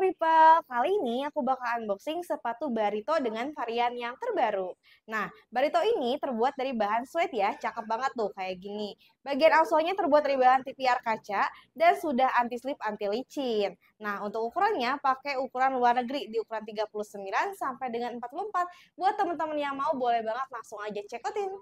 people, kali ini aku bakal unboxing sepatu Barito dengan varian yang terbaru. Nah, Barito ini terbuat dari bahan suede ya, cakep banget tuh kayak gini. Bagian outsole-nya terbuat dari bahan TPR kaca dan sudah anti slip anti licin. Nah, untuk ukurannya pakai ukuran luar negeri di ukuran 39 sampai dengan 44. Buat teman-teman yang mau boleh banget langsung aja cekotin.